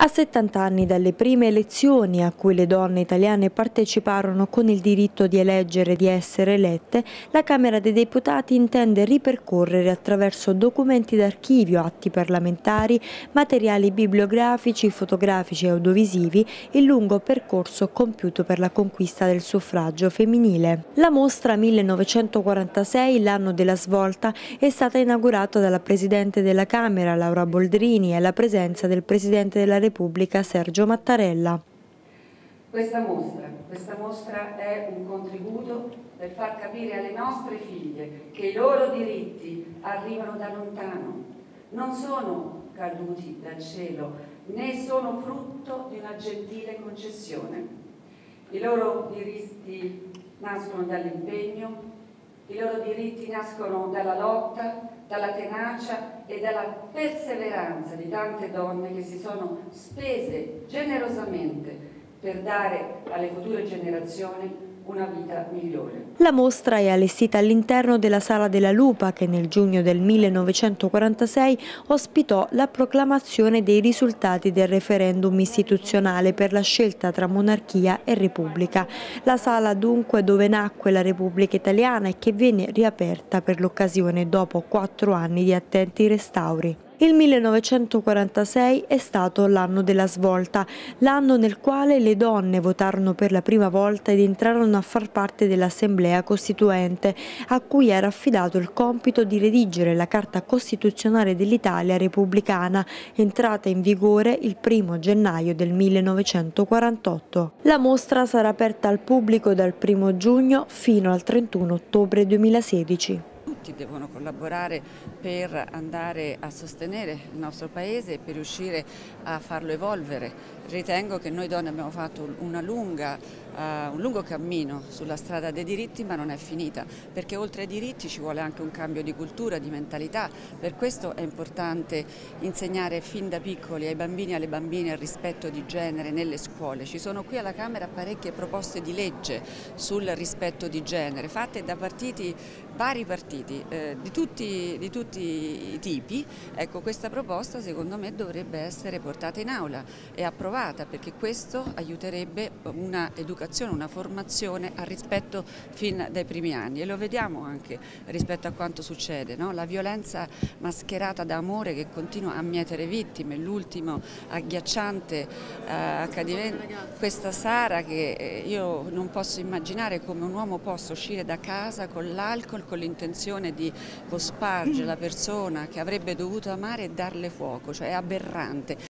A 70 anni dalle prime elezioni a cui le donne italiane parteciparono con il diritto di eleggere e di essere elette, la Camera dei Deputati intende ripercorrere attraverso documenti d'archivio, atti parlamentari, materiali bibliografici, fotografici e audiovisivi il lungo percorso compiuto per la conquista del suffragio femminile. La mostra 1946, l'anno della svolta, è stata inaugurata dalla Presidente della Camera, Laura Boldrini, e alla presenza del Presidente della Repubblica Repubblica Sergio Mattarella. Questa mostra, questa mostra è un contributo per far capire alle nostre figlie che i loro diritti arrivano da lontano, non sono caduti dal cielo, né sono frutto di una gentile concessione. I loro diritti nascono dall'impegno, i loro diritti nascono dalla lotta, dalla tenacia e dalla perseveranza di tante donne che si sono spese generosamente per dare alle future generazioni una vita migliore. La mostra è allestita all'interno della Sala della Lupa che nel giugno del 1946 ospitò la proclamazione dei risultati del referendum istituzionale per la scelta tra monarchia e repubblica. La sala dunque dove nacque la Repubblica Italiana e che venne riaperta per l'occasione dopo quattro anni di attenti restauri. Il 1946 è stato l'anno della svolta, l'anno nel quale le donne votarono per la prima volta ed entrarono a far parte dell'Assemblea Costituente, a cui era affidato il compito di redigere la Carta Costituzionale dell'Italia repubblicana, entrata in vigore il 1 gennaio del 1948. La mostra sarà aperta al pubblico dal 1 giugno fino al 31 ottobre 2016 tutti devono collaborare per andare a sostenere il nostro Paese e per riuscire a farlo evolvere. Ritengo che noi donne abbiamo fatto lunga, uh, un lungo cammino sulla strada dei diritti ma non è finita perché oltre ai diritti ci vuole anche un cambio di cultura, di mentalità. Per questo è importante insegnare fin da piccoli ai bambini e alle bambine il rispetto di genere nelle scuole. Ci sono qui alla Camera parecchie proposte di legge sul rispetto di genere fatte da partiti, vari partiti eh, di, tutti, di, tutti, i tipi, ecco, questa proposta secondo me dovrebbe essere portata in aula e approvata perché questo aiuterebbe una educazione, una formazione al rispetto fin dai primi anni e lo vediamo anche rispetto a quanto succede, no? la violenza mascherata da amore che continua a mietere vittime, l'ultimo agghiacciante eh, accadimento, questa Sara che eh, io non posso immaginare come un uomo possa uscire da casa con l'alcol, con l'intenzione di cospargere la persona che avrebbe dovuto amare e darle fuoco, cioè è aberrante.